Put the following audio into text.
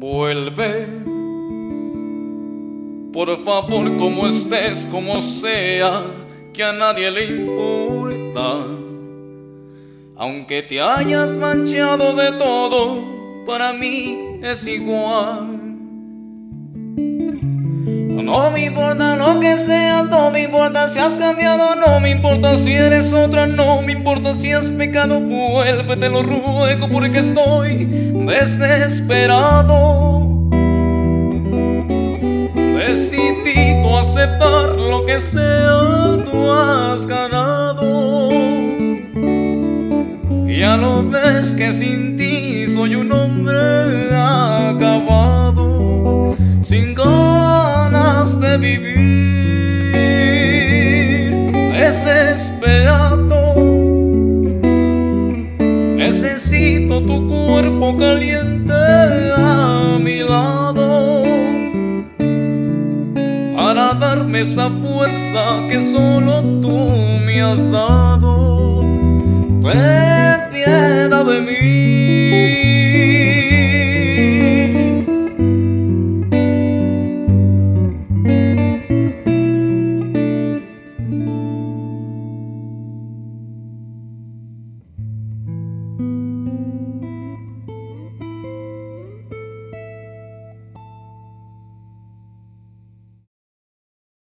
Vuelve, por favor, como estés, como sea, que a nadie le importa. Aunque te hayas manchado de todo, para mí es igual. No me importa lo que seas, no me importa si has cambiado, no me importa si eres otra, no me importa si has pecado, vuelve, te lo ruego porque estoy desesperado. Decidido a aceptar lo que sea, tú has ganado. Ya lo ves que sin ti soy un hombre acabado, sin ganas vivir, desesperado. Necesito tu cuerpo caliente a mi lado para darme esa fuerza que solo tú me has dado. Ten piedad de mí.